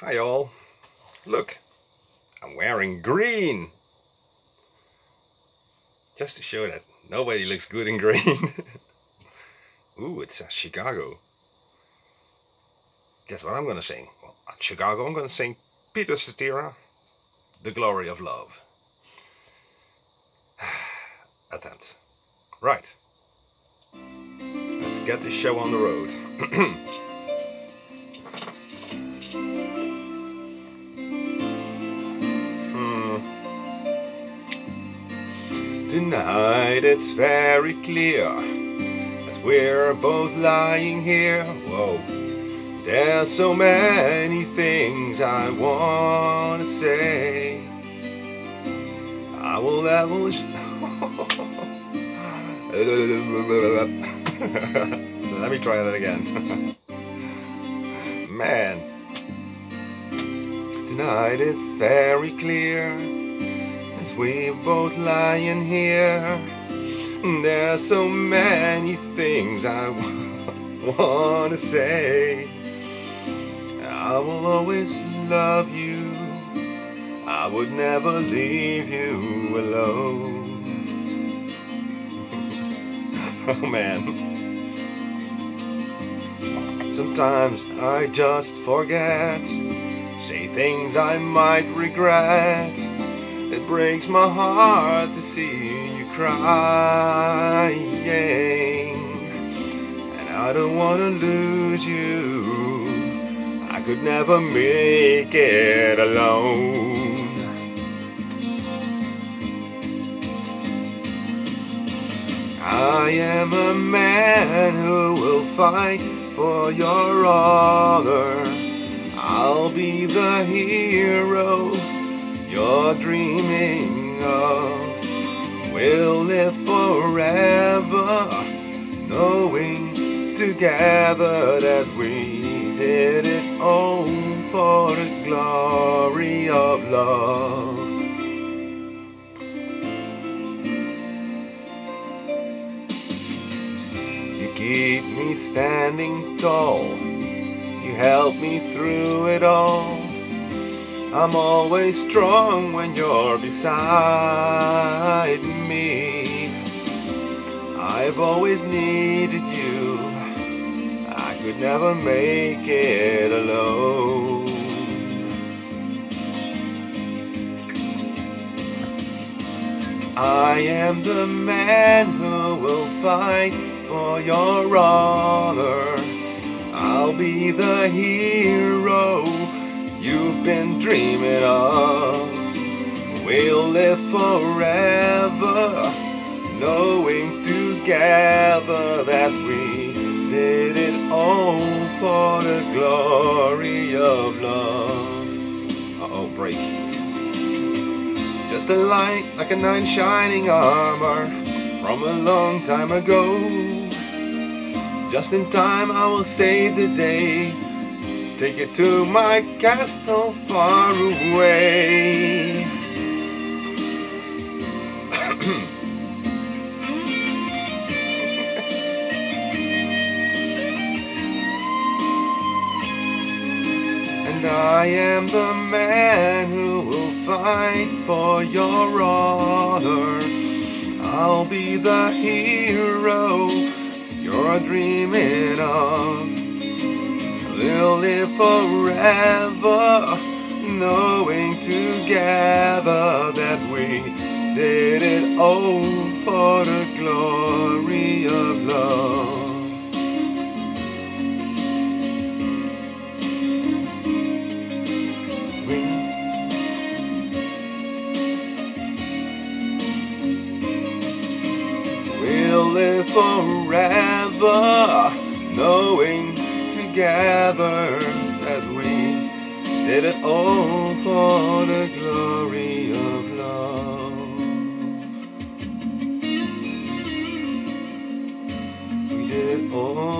Hi all. Look, I'm wearing green. Just to show that nobody looks good in green. Ooh, it's Chicago. Guess what I'm gonna sing? Well, at Chicago I'm gonna sing Peter Cetera, The Glory of Love. Attempt. Right. Let's get this show on the road. It's very clear as we're both lying here. Whoa, there's so many things I wanna say. I will never. Let me try that again. Man, tonight it's very clear as we're both lying here. There's so many things I want to say. I will always love you. I would never leave you alone. oh man. Sometimes I just forget. Say things I might regret. It breaks my heart to see you crying. And I don't wanna lose you. I could never make it alone. I am a man who will fight for your honor. I'll be the hero you're dreaming of will live forever, knowing together that we did it all for the glory of love. You keep me standing tall, you help me through it all. I'm always strong when you're beside me. I've always needed you. I could never make it alone. I am the man who will fight for your honor. I'll be the hero you've been dreaming of. We'll live forever, knowing together that we did it all for the glory of love. Uh oh, break. Just a light like a knight shining armor from a long time ago. Just in time, I will save the day Take it to my castle far away. and I am the man who will fight for your honor. I'll be the hero you're dreaming of. We'll live forever, knowing together that we did it all for the glory of love. We We'll live forever, knowing together that we did it all for the glory of love. We did it all.